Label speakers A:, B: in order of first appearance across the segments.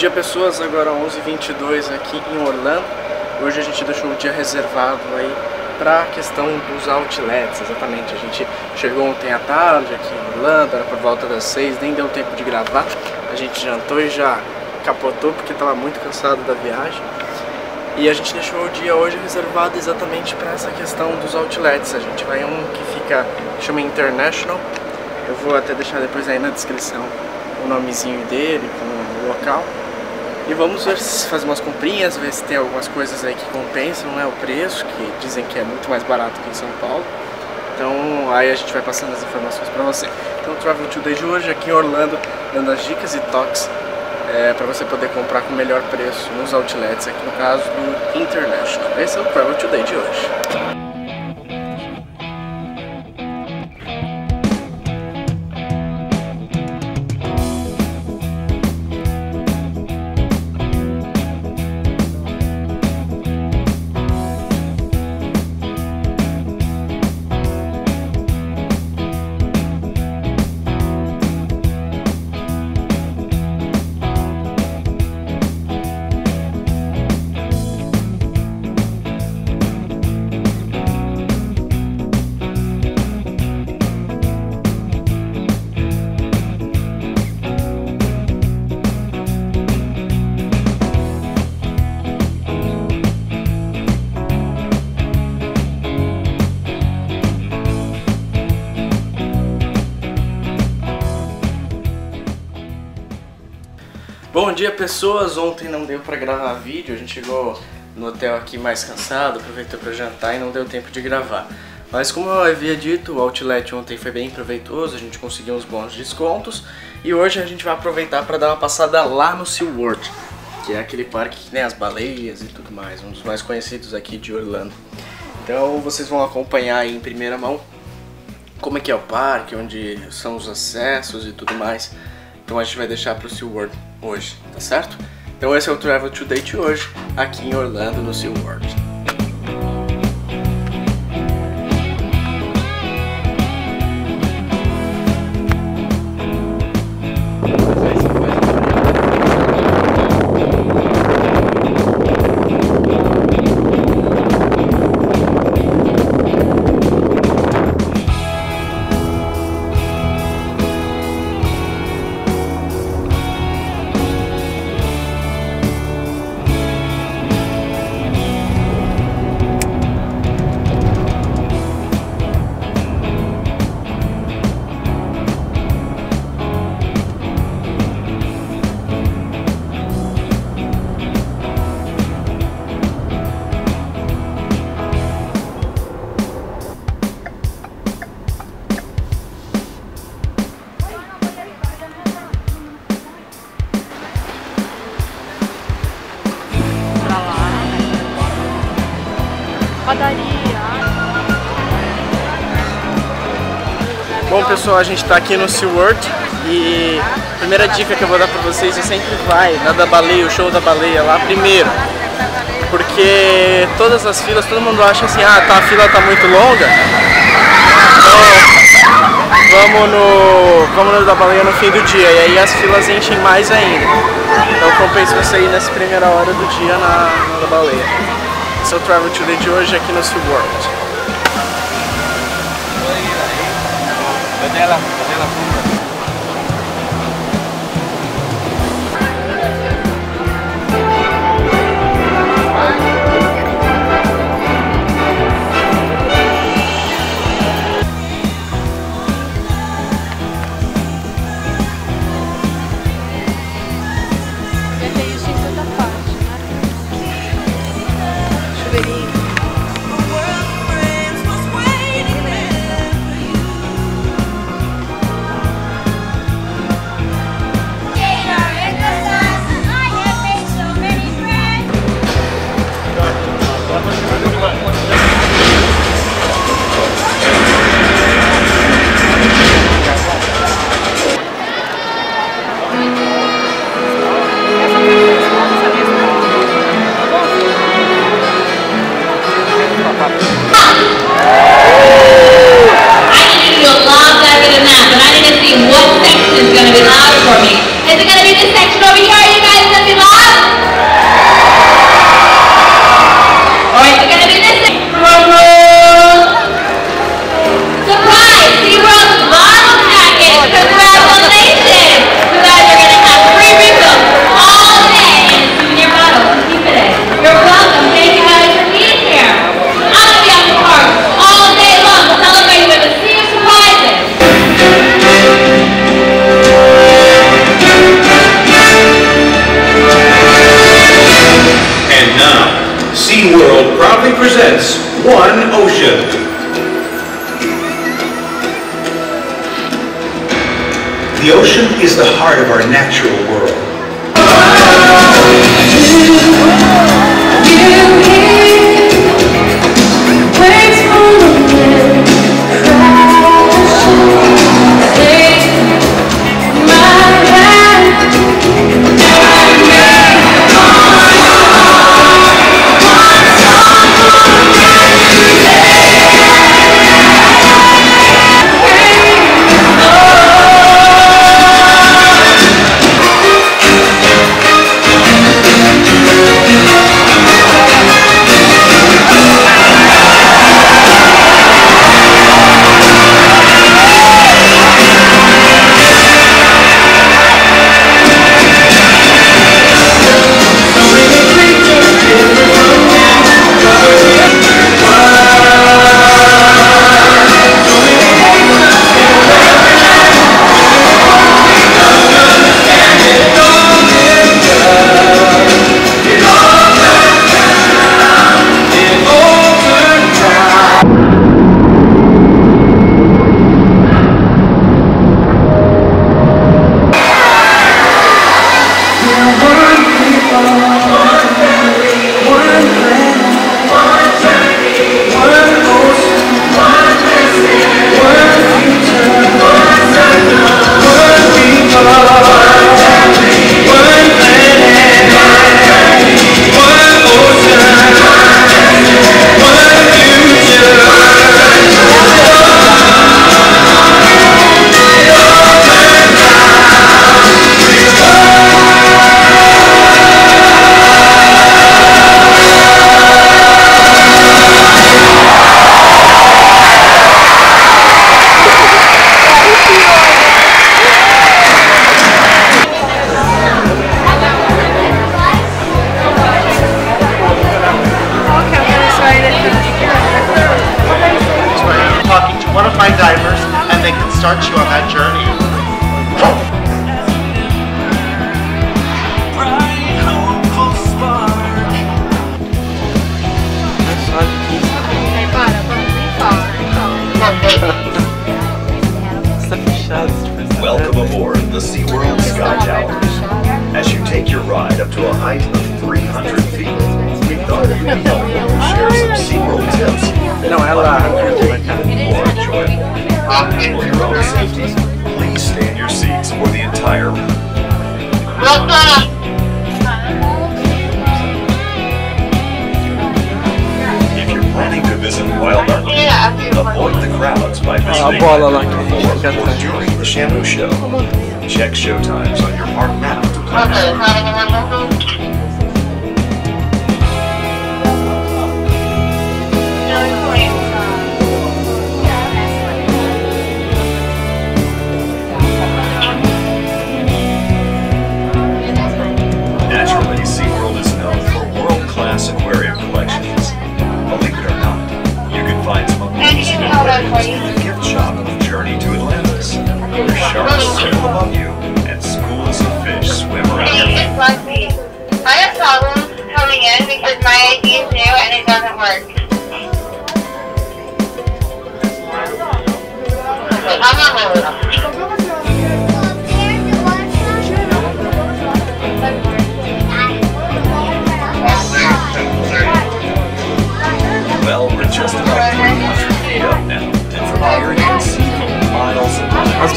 A: dia pessoas, agora 11h22 aqui em Orlando. Hoje a gente deixou o dia reservado aí para a questão dos outlets, exatamente. A gente chegou ontem à tarde aqui em Orlando, era por volta das 6, nem deu tempo de gravar. A gente jantou e já capotou porque estava muito cansado da viagem. E a gente deixou o dia hoje reservado exatamente para essa questão dos outlets. A gente vai em um que fica, chama International. Eu vou até deixar depois aí na descrição o nomezinho dele, com o local. E vamos ver se fazer umas comprinhas, ver se tem algumas coisas aí que compensam né, o preço, que dizem que é muito mais barato que em São Paulo. Então aí a gente vai passando as informações para você. Então o Travel Today de hoje aqui em Orlando, dando as dicas e toques é, para você poder comprar com melhor preço nos outlets, aqui no caso do International. Esse é o Travel Today de hoje. Dia pessoas, ontem não deu pra gravar vídeo, a gente chegou no hotel aqui mais cansado, aproveitou pra jantar e não deu tempo de gravar. Mas como eu havia dito, o Outlet ontem foi bem proveitoso, a gente conseguiu uns bons descontos e hoje a gente vai aproveitar para dar uma passada lá no SeaWorld, que é aquele parque que tem as baleias e tudo mais, um dos mais conhecidos aqui de Orlando. Então vocês vão acompanhar aí em primeira mão como é que é o parque, onde são os acessos e tudo mais. Então a gente vai deixar para o SeaWorld hoje, tá certo? Então esse é o Travel Today de hoje, aqui em Orlando, no SeaWorld. Pessoal, a gente está aqui no SeaWorld e a primeira dica que eu vou dar para vocês é sempre vai na da baleia, o show da baleia lá primeiro. Porque todas as filas, todo mundo acha assim, ah tá, a fila tá muito longa. Então vamos no. Vamos no da baleia no fim do dia. E aí as filas enchem mais ainda. Então compensa você ir nessa primeira hora do dia na, na da baleia. Esse é o Travel Today de hoje aqui no SeaWorld. allá la, allá.
B: One ocean. The ocean is the heart of our natural world.
C: talking
B: For your own safety, please stay in your seats for the entire. If you're planning to visit Wild avoid the crowds by visiting
A: que a
B: before or during the Shamu show. Check show times on your park map to plan.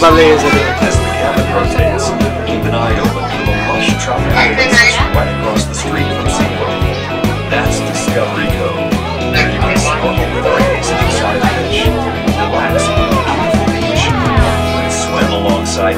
B: And
A: baleias ali.
B: As the cabin rotates, keep an eye open for the lush tropical oasis right across the street from SeaWorld. That's Discovery Cove, where you can snorkel with rays inside the fish, relax and swim alongside